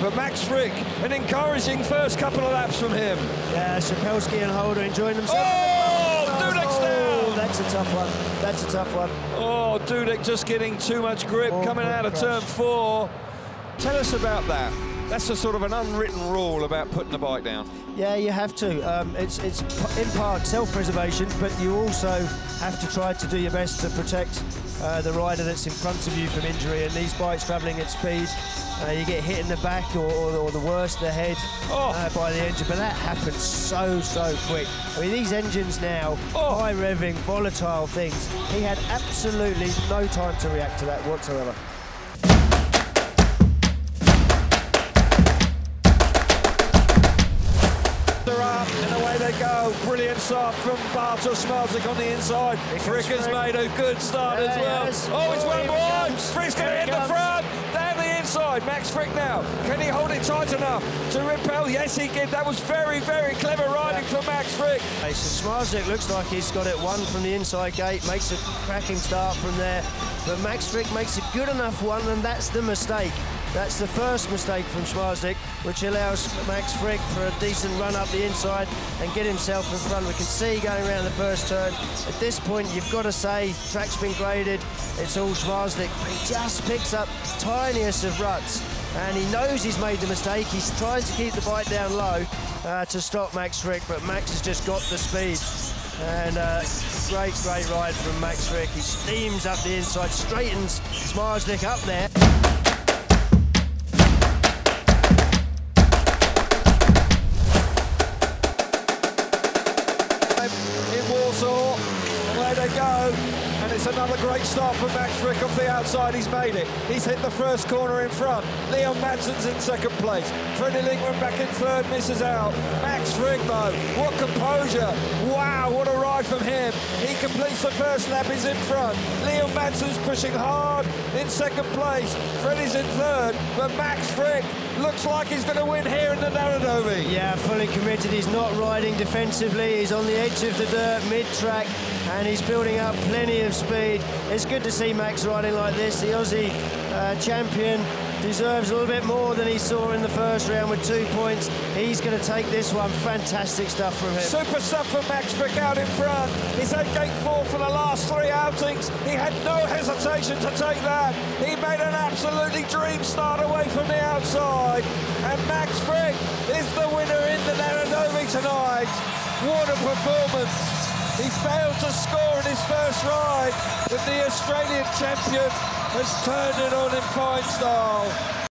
But Max Fricke, an encouraging first couple of laps from him. Yeah, Sapelski and Holder enjoying themselves. Oh, Dudek's Oh, down. that's a tough one. That's a tough one. Oh, Dudek just getting too much grip Oh, coming out of turn four. Tell us about that. That's a sort of an unwritten rule about putting the bike down. Yeah, you have to. Um, it's it's in part self-preservation, but you also have to try to do your best to protect uh, the rider that's in front of you from injury. And these bikes travelling at speed, uh, you get hit in the back or, or, or the worst, the head Oh. uh, by the engine. But that happens so so quick. I mean, these engines now, Oh. high revving, volatile things. He had absolutely no time to react to that whatsoever. They're up and away they go. Brilliant start from Bartosz Zmarzlik on the inside. Fricke has made a good start Yeah, as well. Oh, it's Oh, one more. Fricke's going to hit the front. Down the inside. Max Fricke now. Can he hold it tight enough to repel? Yes, he did. That was very, very clever riding from Max Fricke. Okay, so Zmarzlik looks like he's got it one from the inside gate, makes a cracking start from there. But Max Fricke makes a good enough one, and that's the mistake. That's the first mistake from Zmarzlik, which allows Max Fricke for a decent run up the inside and get himself in front. We can see going around the first turn. At this point, you've got to say track's been graded. It's all Zmarzlik. He just picks up tiniest of ruts and he knows he's made the mistake. He tries to keep the bike down low uh, to stop Max Fricke, but Max has just got the speed. And uh, great, great ride from Max Fricke. He steams up the inside, straightens Zmarzlik up there. Go. And it's another great start from Max Fricke off the outside. He's made it. He's hit the first corner in front. Leon Madsen's in second place. Freddie Lindgren back in third, misses out. Max Fricke, though, what composure. Wow, what a ride from him. He completes the first lap, he's in front. Leon Madsen's pushing hard in second place. Freddie's in third, but Max Fricke looks like he's going to win here in the Narodowy. Yeah, fully committed. He's not riding defensively. He's on the edge of the dirt, mid-track, and he's building up plenty of speed. It's good to see Max riding like this. The Aussie uh, champion deserves a little bit more than he saw in the first round with two points. He's going to take this one. Fantastic stuff from him. Super stuff from Max Fricke out in front. He's had gate four for the last three outings. He had no hesitation to take that. He made an absolutely dream start away from the outside. And Max Fricke is the winner in the Narodowy tonight. What a performance. He failed to score in his first ride, but the Australian champion has turned it on in fine style.